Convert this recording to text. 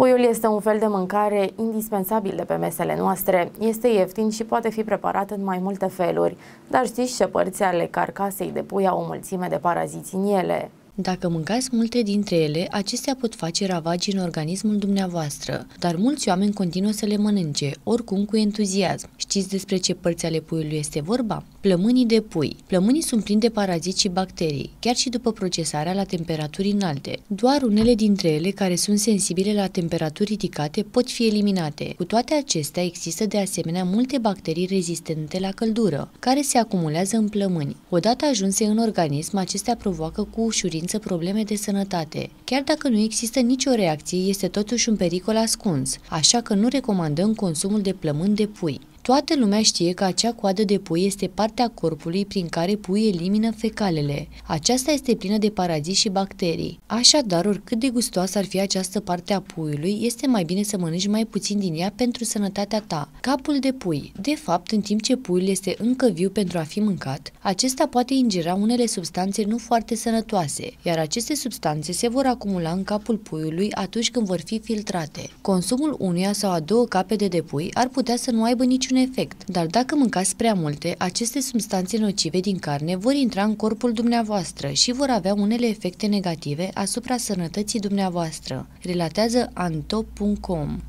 Puiul este un fel de mâncare indispensabil de pe mesele noastre. Este ieftin și poate fi preparat în mai multe feluri. Dar știți ce părți ale carcasei de pui au o mulțime de paraziți în ele? Dacă mâncați multe dintre ele, acestea pot face ravagii în organismul dumneavoastră, dar mulți oameni continuă să le mănânce, oricum cu entuziasm. Știți despre ce părți ale puiului este vorba? Plămânii de pui. Plămânii sunt plini de paraziți și bacterii, chiar și după procesarea la temperaturi înalte. Doar unele dintre ele care sunt sensibile la temperaturi ridicate pot fi eliminate. Cu toate acestea, există de asemenea multe bacterii rezistente la căldură, care se acumulează în plămâni. Odată ajunse în organism, acestea provoacă cu ușurință probleme de sănătate. Chiar dacă nu există nicio reacție, este totuși un pericol ascuns, așa că nu recomandăm consumul de plămâni de pui. Toată lumea știe că acea coadă de pui este partea corpului prin care pui elimină fecalele. Aceasta este plină de paraziți și bacterii. Așadar, oricât de gustoasă ar fi această parte a puiului, este mai bine să mănânci mai puțin din ea pentru sănătatea ta. Capul de pui. De fapt, în timp ce puiul este încă viu pentru a fi mâncat, acesta poate ingera unele substanțe nu foarte sănătoase, iar aceste substanțe se vor acumula în capul puiului atunci când vor fi filtrate. Consumul unuia sau a două capete de pui ar putea să nu aibă niciun efect, dar dacă mâncați prea multe, aceste substanțe nocive din carne vor intra în corpul dumneavoastră și vor avea unele efecte negative asupra sănătății dumneavoastră, relatează anto.com.